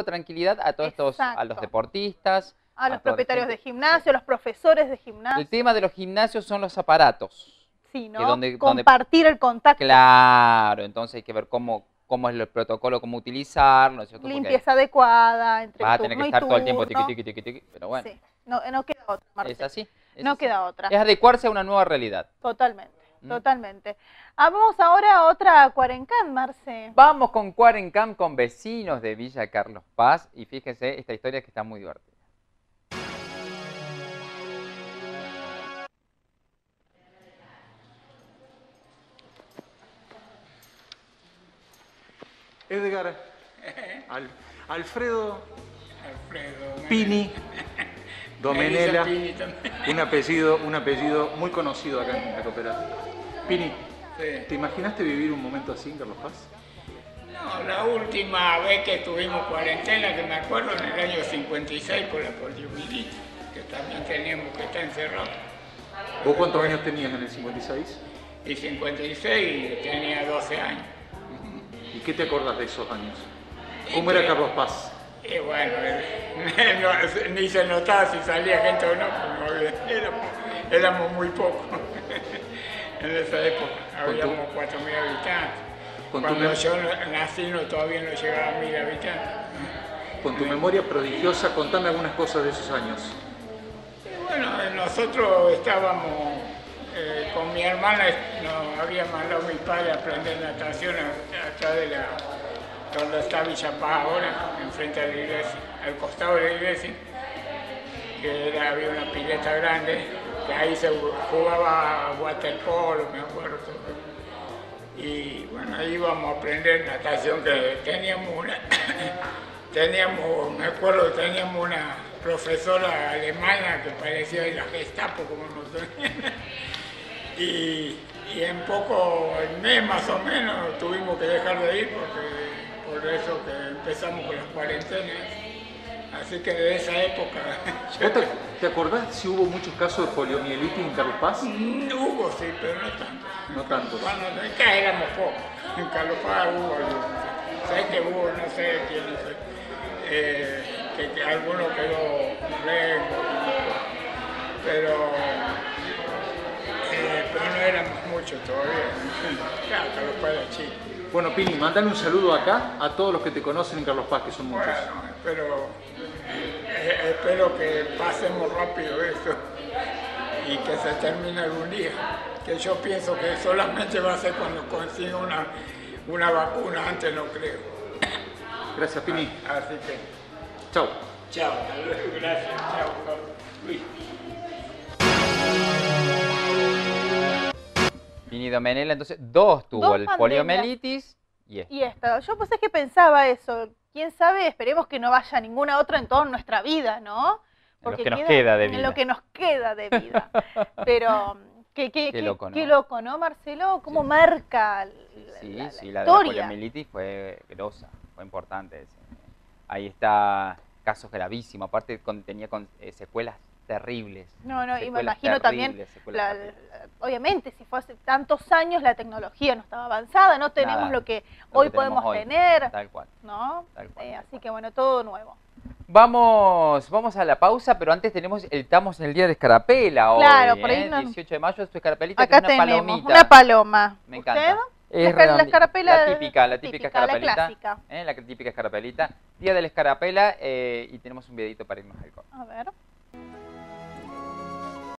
tipo de tranquilidad a todos estos, a los deportistas. A los propietarios de gimnasio, a los profesores de gimnasio. El tema de los gimnasios son los aparatos. Sí, ¿no? Compartir el contacto. Claro, entonces hay que ver cómo, cómo es el protocolo, cómo utilizarlo, Limpieza adecuada, entre Va a tener que estar todo el tiempo tiqui, tiqui, tiqui, tiqui, pero bueno. Sí, no, no queda otra, Marcelo. Es así. no queda otra. Es adecuarse a una nueva realidad. Totalmente. Totalmente. Ah, vamos ahora a otra Cuarencam, Marce. Vamos con Cuarencam con vecinos de Villa Carlos Paz y fíjense esta historia que está muy divertida. Edgar, Alfredo, Pini, Domenela, un apellido, un apellido muy conocido acá en la cooperativa. Pini, ¿te imaginaste vivir un momento así en Carlos Paz? No, la última vez que tuvimos cuarentena, que me acuerdo, en el año 56 por la poliomielitis, que también teníamos que estar encerrados. ¿Vos cuántos años tenías en el 56? En 56 tenía 12 años. ¿Y qué te acordás de esos años? ¿Cómo era Carlos Paz? Y bueno, ni se notaba si salía gente o no, éramos, éramos muy pocos en esa época. Habíamos 4.000 habitantes. Cuando yo nací no, todavía no llegaba a 1.000 habitantes. Con tu memoria prodigiosa, contame algunas cosas de esos años. bueno, nosotros estábamos eh, con mi hermana nos había mandado mi padre a aprender natación atrás de la, donde está Villa Paz ahora, enfrente de la iglesia, al costado de la iglesia, que había una pileta grande, ahí se jugaba waterpolo, me acuerdo. Y bueno, ahí íbamos a aprender natación, que teníamos una, teníamos, me acuerdo teníamos una profesora alemana que parecía la Gestapo como nosotros. y, en poco, en mes más o menos, tuvimos que dejar de ir porque por eso que empezamos con las cuarentenas. Así que de esa época... te, te, acordás si hubo muchos casos de poliomielitis en Carlos Paz? Mm, hubo, sí, pero no tanto. No tanto. Bueno, acá éramos pocos. En Carlos Paz hubo algunos. Sé que hubo, no sé quién, no sé, eh, que, que, alguno quedó lejos, pero pero no éramos muchos todavía. Claro, Carlos Paz era chico. Bueno, Pini, mandale un saludo acá a todos los que te conocen en Carlos Paz, que son muchos. Bueno, espero, eh, espero que pasemos rápido esto y que se termine algún día. Que yo pienso que solamente va a ser cuando consiga una, una vacuna, antes no creo. Gracias, Pini. Así que. Chao. Chao, gracias. Chao, Luis. Entonces dos tuvo, el poliomielitis y esta. Y esta. Yo pues es que pensaba eso, quién sabe, esperemos que no vaya ninguna otra en toda nuestra vida, ¿no? Porque en lo que nos queda de vida. En lo que nos queda de vida. Pero qué, qué, qué, loco, ¿no? qué loco, ¿no, Marcelo? ¿Cómo marca la, sí, la, sí, la, poliomielitis fue grosa, fue importante. Ahí está casos gravísimos, aparte tenía con, eh, secuelas terribles. No, no, y me imagino también, obviamente, si fue hace tantos años, la tecnología no estaba avanzada, no tenemos lo que hoy podemos tener. Tal cual. ¿no? Eh, así que bueno, todo nuevo. Vamos, vamos a la pausa, pero antes tenemos, estamos en el día de Escarapela hoy, claro, por ahí ¿eh? 18 de mayo, tu escarapelita Acá que es una tenemos palomita. una paloma. Me encanta. Es la, escarapela. La típica, la típica, escarapelita. La, clásica. ¿eh? la típica escarapelita. Día de la escarapela eh, y tenemos un videito para irnos al corte. A ver.